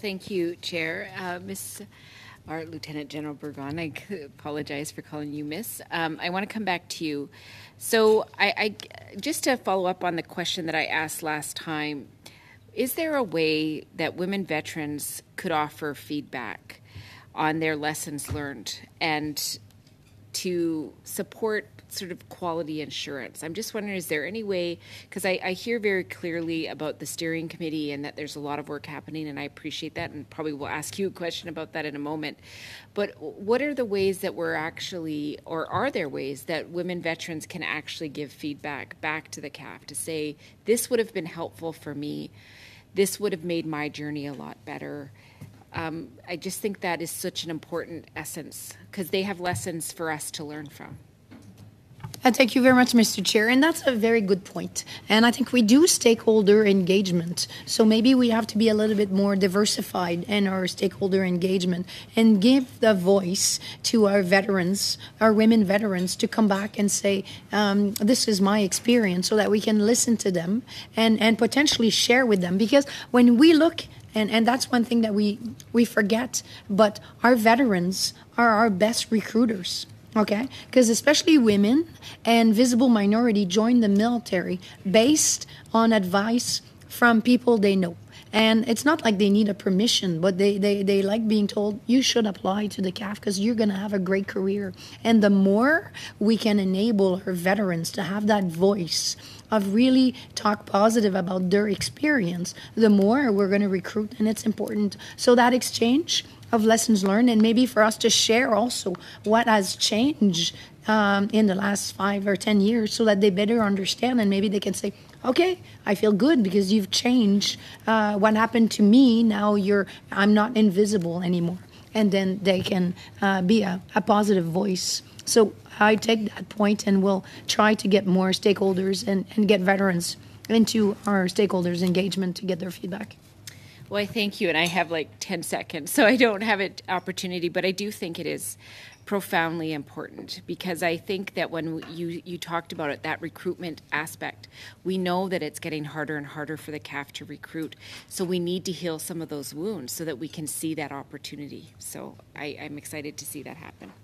thank you, Chair. Uh, Miss, or Lieutenant General Bourgon, I apologize for calling you Miss. Um, I want to come back to you. So, I, I just to follow up on the question that I asked last time, is there a way that women veterans could offer feedback on their lessons learned and to support sort of quality insurance. I'm just wondering, is there any way, because I, I, hear very clearly about the steering committee and that there's a lot of work happening, and I appreciate that, and probably will ask you a question about that in a moment. But what are the ways that we're actually, or are there ways that women veterans can actually give feedback back to the CAF to say, this would have been helpful for me, this would have made my journey a lot better? Um, I just think that is such an important essence because they have lessons for us to learn from. Uh, thank you very much, Mr. Chair. And that's a very good point. And I think we do stakeholder engagement. So maybe we have to be a little bit more diversified in our stakeholder engagement and give the voice to our veterans, our women veterans, to come back and say, um, This is my experience, so that we can listen to them and, and potentially share with them. Because when we look and and that's one thing that we we forget. But our veterans are our best recruiters okay? Because especially women and visible minority join the military based on advice from people they know and it's not like they need a permission but they, they, they like being told you should apply to the caf because you're going to have a great career. And the more we can enable our veterans to have that voice of really talk positive about their experience the more we're going to recruit and it's important. So that exchange of lessons learned and maybe for us to share also what has changed um, in the last five or ten years so that they better understand and maybe they can say okay i feel good because you've changed uh, what happened to me. Now you're i'm not invisible anymore. And then they can uh, be a, a positive voice. So i take that point and we'll try to get more stakeholders and, and get veterans into our stakeholders engagement to get their feedback well, I thank you, and I have like 10 seconds, so I don't have an opportunity, but I do think it is profoundly important because I think that when you, you talked about it, that recruitment aspect, we know that it's getting harder and harder for the CAF to recruit. So we need to heal some of those wounds so that we can see that opportunity. So I, I'm excited to see that happen.